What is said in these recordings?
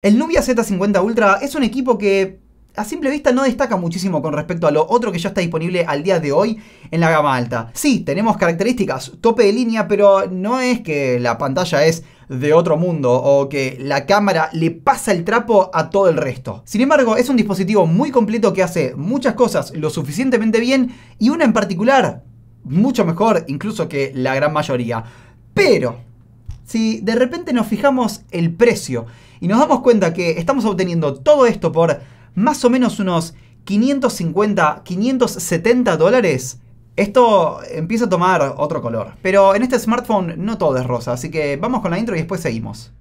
El Nubia Z50 Ultra es un equipo que a simple vista no destaca muchísimo con respecto a lo otro que ya está disponible al día de hoy en la gama alta. Sí, tenemos características tope de línea, pero no es que la pantalla es de otro mundo o que la cámara le pasa el trapo a todo el resto. Sin embargo, es un dispositivo muy completo que hace muchas cosas lo suficientemente bien y una en particular mucho mejor incluso que la gran mayoría. Pero, si de repente nos fijamos el precio y nos damos cuenta que estamos obteniendo todo esto por más o menos unos 550, 570 dólares, esto empieza a tomar otro color. Pero en este smartphone no todo es rosa, así que vamos con la intro y después seguimos.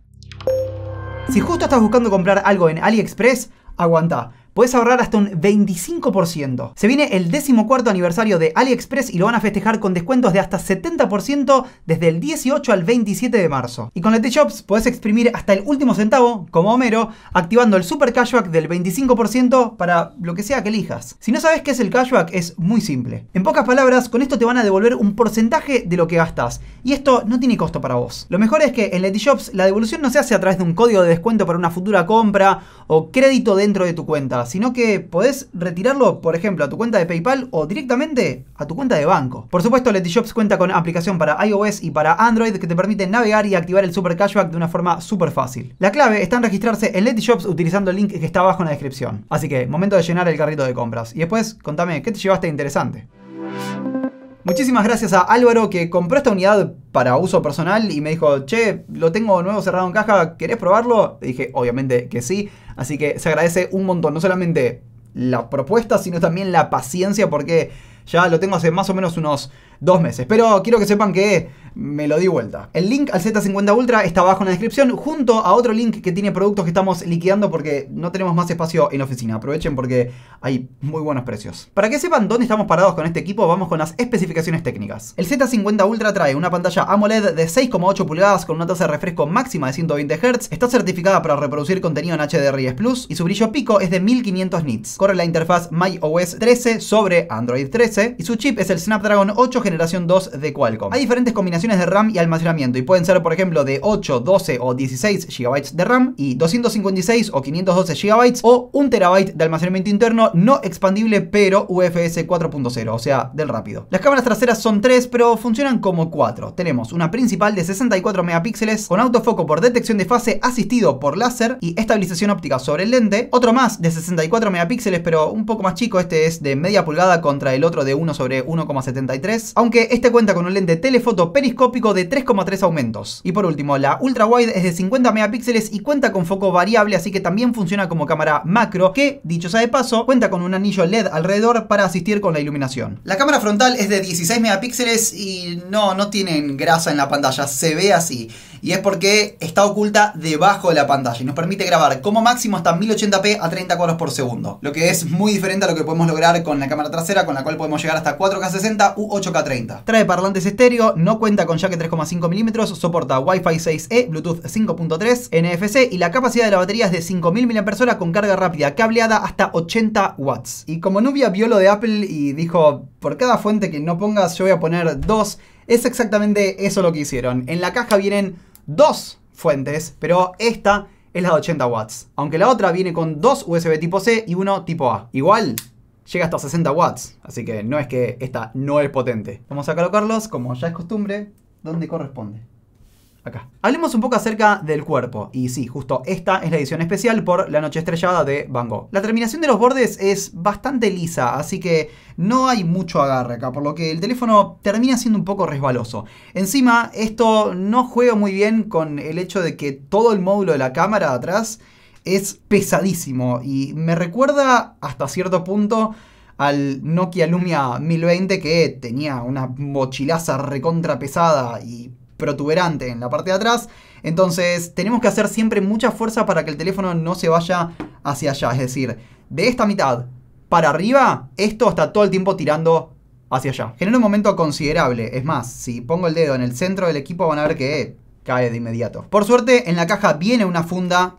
Si justo estás buscando comprar algo en AliExpress, aguanta puedes ahorrar hasta un 25%. Se viene el 14 aniversario de AliExpress y lo van a festejar con descuentos de hasta 70% desde el 18 al 27 de marzo. Y con Shops puedes exprimir hasta el último centavo, como Homero, activando el super cashback del 25% para lo que sea que elijas. Si no sabes qué es el cashback, es muy simple. En pocas palabras, con esto te van a devolver un porcentaje de lo que gastas. Y esto no tiene costo para vos. Lo mejor es que en Shops la devolución no se hace a través de un código de descuento para una futura compra o crédito dentro de tu cuenta sino que podés retirarlo, por ejemplo, a tu cuenta de PayPal o directamente a tu cuenta de banco. Por supuesto, Shops cuenta con aplicación para iOS y para Android que te permite navegar y activar el Super Cashback de una forma súper fácil. La clave está en registrarse en Shops utilizando el link que está abajo en la descripción. Así que, momento de llenar el carrito de compras. Y después, contame, ¿qué te llevaste interesante? Muchísimas gracias a Álvaro que compró esta unidad para uso personal y me dijo, che, lo tengo nuevo cerrado en caja, ¿querés probarlo? Dije, obviamente que sí. Así que se agradece un montón, no solamente la propuesta, sino también la paciencia porque ya lo tengo hace más o menos unos dos meses. Pero quiero que sepan que me lo di vuelta. El link al Z50 Ultra está abajo en la descripción, junto a otro link que tiene productos que estamos liquidando porque no tenemos más espacio en oficina. Aprovechen porque hay muy buenos precios. Para que sepan dónde estamos parados con este equipo, vamos con las especificaciones técnicas. El Z50 Ultra trae una pantalla AMOLED de 6,8 pulgadas con una tasa de refresco máxima de 120 Hz, está certificada para reproducir contenido en HDR10 Plus y su brillo pico es de 1500 nits. Corre la interfaz MyOS 13 sobre Android 13 y su chip es el Snapdragon 8 generación 2 de Qualcomm. Hay diferentes combinaciones de RAM y almacenamiento y pueden ser por ejemplo de 8, 12 o 16 GB de RAM y 256 o 512 GB o 1 TB de almacenamiento interno no expandible pero UFS 4.0, o sea, del rápido. Las cámaras traseras son 3 pero funcionan como 4. Tenemos una principal de 64 megapíxeles con autofoco por detección de fase asistido por láser y estabilización óptica sobre el lente, otro más de 64 megapíxeles pero un poco más chico, este es de media pulgada contra el otro de 1 sobre 1,73, aunque este cuenta con un lente telefoto periscópico de 3,3 aumentos. Y por último, la ultra wide es de 50 megapíxeles y cuenta con foco variable, así que también funciona como cámara macro, que, dicho sea de paso, cuenta con un anillo LED alrededor para asistir con la iluminación. La cámara frontal es de 16 megapíxeles y no, no tienen grasa en la pantalla, se ve así. Y es porque está oculta debajo de la pantalla y nos permite grabar como máximo hasta 1080p a 30 cuadros por segundo. Lo que es muy diferente a lo que podemos lograr con la cámara trasera, con la cual podemos llegar hasta 4K60 u 8K30. Trae parlantes estéreo, no cuenta con jack 3,5 mm, soporta Wi-Fi 6E, Bluetooth 5.3, NFC y la capacidad de la batería es de 5000 mAh con carga rápida cableada hasta 80 watts. Y como Nubia vio lo de Apple y dijo, por cada fuente que no pongas yo voy a poner dos, es exactamente eso lo que hicieron. En la caja vienen dos fuentes, pero esta es la de 80 watts. Aunque la otra viene con dos USB tipo C y uno tipo A. Igual, llega hasta 60 watts, así que no es que esta no es potente. Vamos a colocarlos, como ya es costumbre, donde corresponde. Hablemos un poco acerca del cuerpo. Y sí, justo esta es la edición especial por La Noche Estrellada de Van Gogh. La terminación de los bordes es bastante lisa, así que no hay mucho agarre acá, por lo que el teléfono termina siendo un poco resbaloso. Encima, esto no juega muy bien con el hecho de que todo el módulo de la cámara atrás es pesadísimo y me recuerda hasta cierto punto al Nokia Lumia 1020 que tenía una mochilaza recontra pesada y protuberante en la parte de atrás. Entonces tenemos que hacer siempre mucha fuerza para que el teléfono no se vaya hacia allá. Es decir, de esta mitad para arriba, esto está todo el tiempo tirando hacia allá. Genera un momento considerable. Es más, si pongo el dedo en el centro del equipo van a ver que cae de inmediato. Por suerte, en la caja viene una funda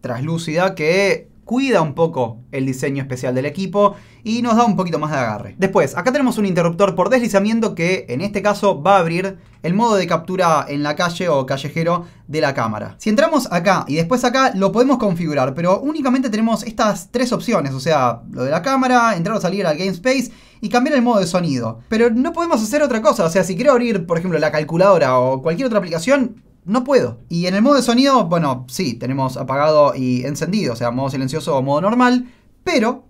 traslúcida que cuida un poco el diseño especial del equipo y nos da un poquito más de agarre. Después, acá tenemos un interruptor por deslizamiento que en este caso va a abrir el modo de captura en la calle o callejero de la cámara. Si entramos acá y después acá lo podemos configurar, pero únicamente tenemos estas tres opciones, o sea, lo de la cámara, entrar o salir al Game Space y cambiar el modo de sonido. Pero no podemos hacer otra cosa, o sea, si quiero abrir, por ejemplo, la calculadora o cualquier otra aplicación, no puedo. Y en el modo de sonido, bueno, sí, tenemos apagado y encendido, o sea, modo silencioso o modo normal, pero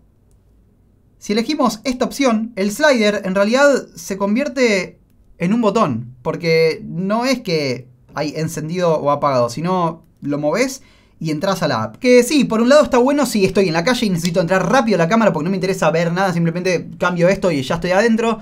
si elegimos esta opción, el slider en realidad se convierte en un botón, porque no es que hay encendido o apagado, sino lo moves y entras a la app. Que sí, por un lado está bueno si estoy en la calle y necesito entrar rápido a la cámara porque no me interesa ver nada, simplemente cambio esto y ya estoy adentro.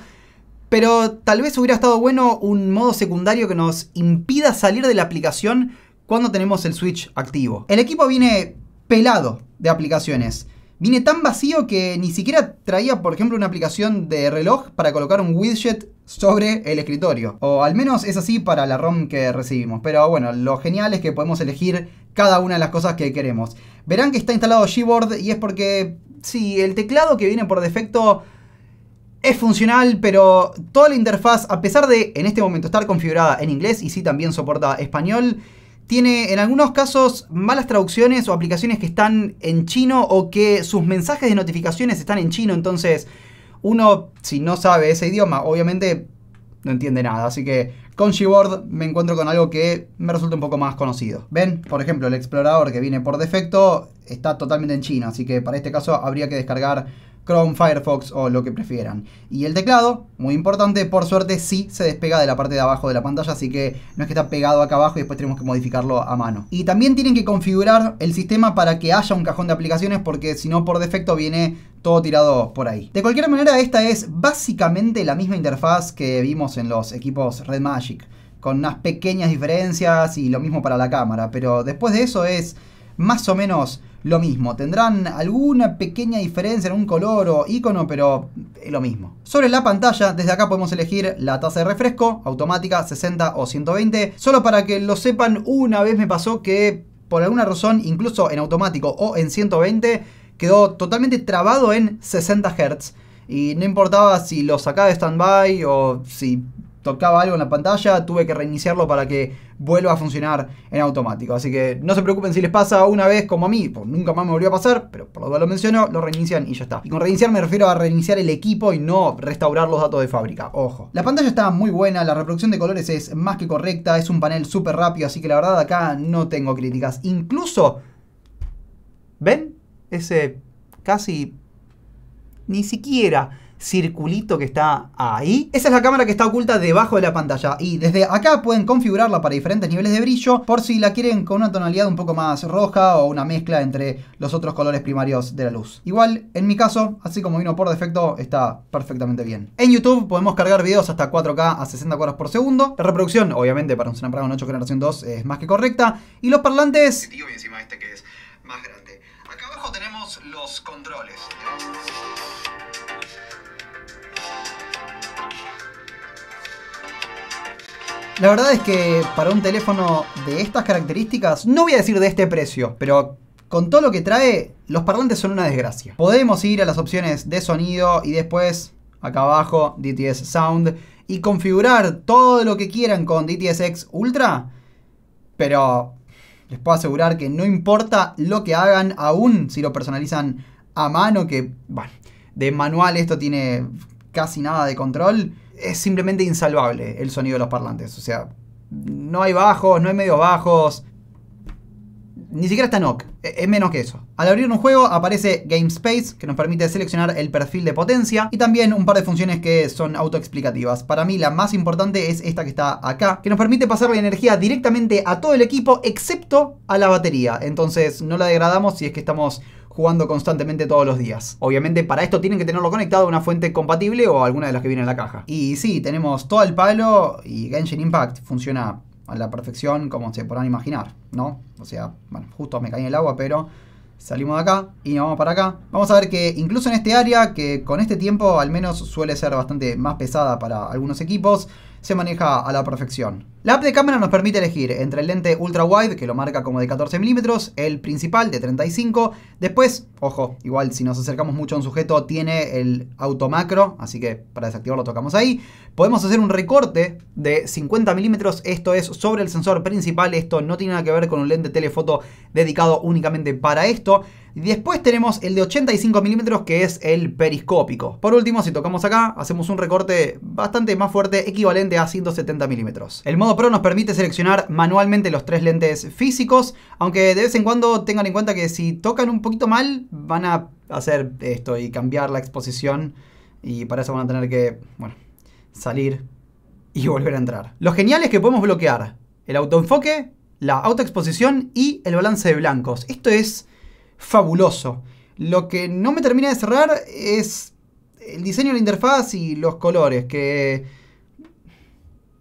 Pero tal vez hubiera estado bueno un modo secundario que nos impida salir de la aplicación cuando tenemos el switch activo. El equipo viene pelado de aplicaciones. Viene tan vacío que ni siquiera traía, por ejemplo, una aplicación de reloj para colocar un widget sobre el escritorio. O al menos es así para la ROM que recibimos. Pero bueno, lo genial es que podemos elegir cada una de las cosas que queremos. Verán que está instalado Gboard y es porque, sí, el teclado que viene por defecto es funcional, pero toda la interfaz, a pesar de en este momento estar configurada en inglés y sí también soporta español, tiene en algunos casos malas traducciones o aplicaciones que están en chino o que sus mensajes de notificaciones están en chino. Entonces, uno, si no sabe ese idioma, obviamente no entiende nada. Así que con Gboard me encuentro con algo que me resulta un poco más conocido. Ven, por ejemplo, el explorador que viene por defecto está totalmente en chino. Así que para este caso habría que descargar Chrome, Firefox o lo que prefieran. Y el teclado, muy importante, por suerte sí se despega de la parte de abajo de la pantalla, así que no es que está pegado acá abajo y después tenemos que modificarlo a mano. Y también tienen que configurar el sistema para que haya un cajón de aplicaciones porque si no por defecto viene todo tirado por ahí. De cualquier manera esta es básicamente la misma interfaz que vimos en los equipos Red Magic, con unas pequeñas diferencias y lo mismo para la cámara, pero después de eso es más o menos lo mismo. Tendrán alguna pequeña diferencia en un color o icono, pero es lo mismo. Sobre la pantalla, desde acá podemos elegir la tasa de refresco, automática, 60 o 120. Solo para que lo sepan, una vez me pasó que por alguna razón, incluso en automático o en 120, quedó totalmente trabado en 60 Hz. Y no importaba si lo sacaba de standby o si tocaba algo en la pantalla, tuve que reiniciarlo para que vuelva a funcionar en automático. Así que no se preocupen si les pasa una vez como a mí, pues nunca más me volvió a pasar, pero por lo que lo menciono, lo reinician y ya está. Y con reiniciar me refiero a reiniciar el equipo y no restaurar los datos de fábrica, ojo. La pantalla está muy buena, la reproducción de colores es más que correcta, es un panel súper rápido, así que la verdad acá no tengo críticas. Incluso, ¿ven? Ese casi... Ni siquiera circulito que está ahí. Esa es la cámara que está oculta debajo de la pantalla y desde acá pueden configurarla para diferentes niveles de brillo por si la quieren con una tonalidad un poco más roja o una mezcla entre los otros colores primarios de la luz. Igual, en mi caso, así como vino por defecto, está perfectamente bien. En YouTube podemos cargar videos hasta 4K a 60 cuadros por segundo. La reproducción, obviamente, para un Snapdragon 8 generación 2 es más que correcta. Y los parlantes... más grande. Acá abajo tenemos los controles. La verdad es que para un teléfono de estas características, no voy a decir de este precio, pero con todo lo que trae, los parlantes son una desgracia. Podemos ir a las opciones de sonido y después, acá abajo, DTS Sound, y configurar todo lo que quieran con DTS-X Ultra, pero les puedo asegurar que no importa lo que hagan, aún si lo personalizan a mano, que, de manual esto tiene casi nada de control, es simplemente insalvable el sonido de los parlantes. O sea, no hay bajos, no hay medios bajos. Ni siquiera está NOC, es menos que eso. Al abrir un juego aparece Game Space, que nos permite seleccionar el perfil de potencia, y también un par de funciones que son autoexplicativas. Para mí la más importante es esta que está acá, que nos permite pasar la energía directamente a todo el equipo, excepto a la batería. Entonces no la degradamos si es que estamos jugando constantemente todos los días. Obviamente para esto tienen que tenerlo conectado a una fuente compatible o alguna de las que viene en la caja. Y sí, tenemos todo el palo y Genshin Impact funciona a la perfección como se podrán imaginar, ¿no? O sea, bueno, justo me caí en el agua, pero salimos de acá y nos vamos para acá. Vamos a ver que incluso en este área, que con este tiempo al menos suele ser bastante más pesada para algunos equipos, se maneja a la perfección. La app de cámara nos permite elegir entre el lente ultra wide, que lo marca como de 14 milímetros, el principal de 35, después, ojo, igual si nos acercamos mucho a un sujeto tiene el auto macro, así que para desactivarlo tocamos ahí. Podemos hacer un recorte de 50 milímetros, esto es sobre el sensor principal, esto no tiene nada que ver con un lente telefoto dedicado únicamente para esto. Y después tenemos el de 85 milímetros que es el periscópico. Por último, si tocamos acá, hacemos un recorte bastante más fuerte, equivalente a 170 milímetros. El modo Pro nos permite seleccionar manualmente los tres lentes físicos, aunque de vez en cuando tengan en cuenta que si tocan un poquito mal, van a hacer esto y cambiar la exposición. Y para eso van a tener que, bueno, salir y volver a entrar. Lo genial es que podemos bloquear el autoenfoque, la autoexposición y el balance de blancos. Esto es fabuloso. Lo que no me termina de cerrar es el diseño de la interfaz y los colores, que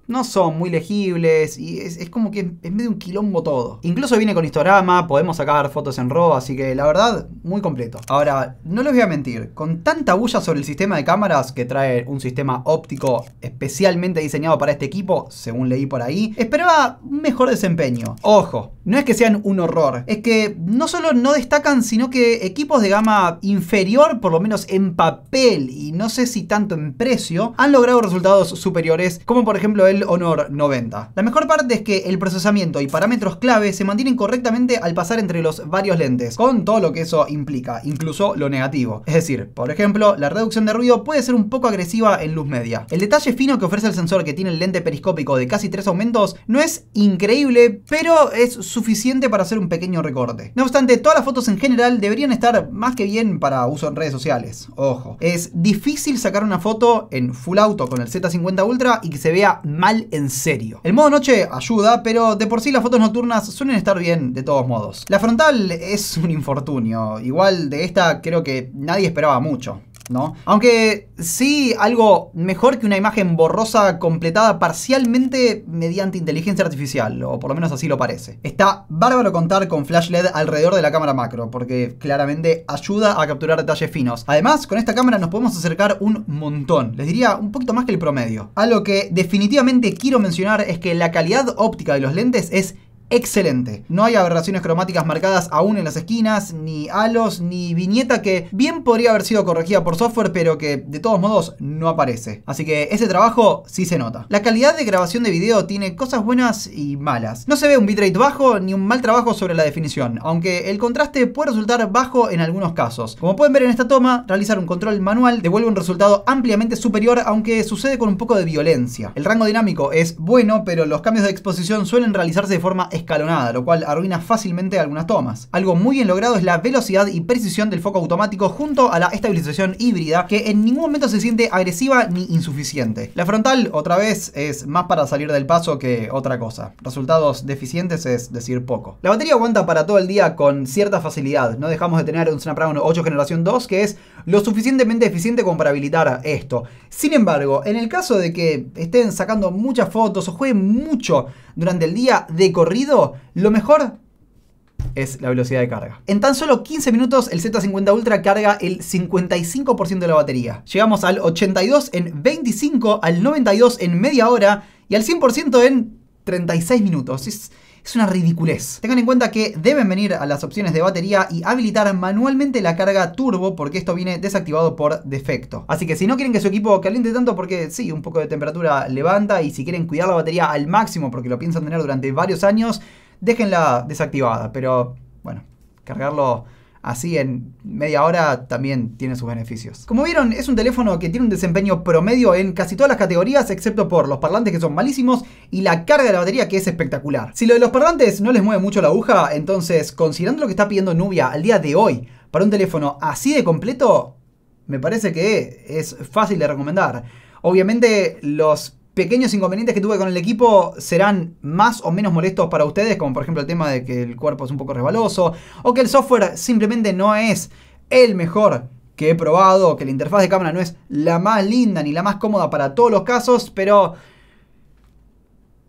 no son muy legibles y es, como que es medio un quilombo todo. Incluso viene con histograma, podemos sacar fotos en RAW, así que la verdad, muy completo. Ahora, no les voy a mentir, con tanta bulla sobre el sistema de cámaras que trae un sistema óptico especialmente diseñado para este equipo, según leí por ahí, esperaba un mejor desempeño. Ojo, no es que sean un horror, es que no solo no destacan, sino que equipos de gama inferior, por lo menos en papel y no sé si tanto en precio, han logrado resultados superiores, como por ejemplo el Honor 90. La mejor parte es que el procesamiento y parámetros clave se mantienen correctamente al pasar entre los varios lentes, con todo lo que eso implica, incluso lo negativo. Es decir, por ejemplo, la reducción de ruido puede ser un poco agresiva en luz media. El detalle fino que ofrece el sensor que tiene el lente periscópico de casi 3 aumentos no es increíble, pero es suficiente para hacer un pequeño recorte. No obstante, todas las fotos en general deberían estar más que bien para uso en redes sociales. Ojo, es difícil sacar una foto en full auto con el Z50 Ultra y que se vea más en serio. El modo noche ayuda, pero de por sí las fotos nocturnas suelen estar bien de todos modos. La frontal es un infortunio, igual de esta creo que nadie esperaba mucho. ¿No? Aunque sí algo mejor que una imagen borrosa completada parcialmente mediante inteligencia artificial, o por lo menos así lo parece. Está bárbaro contar con flash LED alrededor de la cámara macro, porque claramente ayuda a capturar detalles finos. Además, con esta cámara nos podemos acercar un montón, les diría un poquito más que el promedio. Algo que definitivamente quiero mencionar es que la calidad óptica de los lentes es excelente. No hay aberraciones cromáticas marcadas aún en las esquinas, ni halos, ni viñeta que bien podría haber sido corregida por software, pero que de todos modos no aparece. Así que ese trabajo sí se nota. La calidad de grabación de video tiene cosas buenas y malas. No se ve un bitrate bajo ni un mal trabajo sobre la definición, aunque el contraste puede resultar bajo en algunos casos. Como pueden ver en esta toma, realizar un control manual devuelve un resultado ampliamente superior, aunque sucede con un poco de violencia. El rango dinámico es bueno, pero los cambios de exposición suelen realizarse de forma escalonada, lo cual arruina fácilmente algunas tomas. Algo muy bien logrado es la velocidad y precisión del foco automático junto a la estabilización híbrida, que en ningún momento se siente agresiva ni insuficiente. La frontal, otra vez, es más para salir del paso que otra cosa. Resultados deficientes es decir poco. La batería aguanta para todo el día con cierta facilidad. No dejamos de tener un Snapdragon 8 generación 2 que es lo suficientemente eficiente como para habilitar esto. Sin embargo, en el caso de que estén sacando muchas fotos o jueguen mucho durante el día de corrido, lo mejor es la velocidad de carga. En tan solo 15 minutos el Z50 Ultra carga el 55% de la batería. Llegamos al 82 en 25, al 92 en media hora y al 100% en 36 minutos. Es, es una ridiculez. Tengan en cuenta que deben venir a las opciones de batería y habilitar manualmente la carga turbo porque esto viene desactivado por defecto. Así que si no quieren que su equipo caliente tanto porque sí, un poco de temperatura levanta y si quieren cuidar la batería al máximo porque lo piensan tener durante varios años, déjenla desactivada. Pero bueno, cargarlo Así en media hora también tiene sus beneficios. Como vieron, es un teléfono que tiene un desempeño promedio en casi todas las categorías, excepto por los parlantes que son malísimos y la carga de la batería que es espectacular. Si lo de los parlantes no les mueve mucho la aguja, entonces considerando lo que está pidiendo Nubia al día de hoy para un teléfono así de completo, me parece que es fácil de recomendar. Obviamente los pequeños inconvenientes que tuve con el equipo serán más o menos molestos para ustedes, como por ejemplo el tema de que el cuerpo es un poco resbaloso, o que el software simplemente no es el mejor que he probado, que la interfaz de cámara no es la más linda ni la más cómoda para todos los casos, pero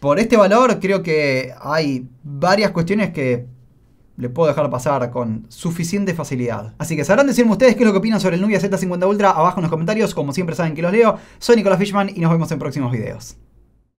por este valor creo que hay varias cuestiones que le puedo dejar pasar con suficiente facilidad. Así que sabrán decirme ustedes qué es lo que opinan sobre el Nubia Z50 Ultra abajo en los comentarios. Como siempre saben que los leo. Soy Nicolás Fishman y nos vemos en próximos videos.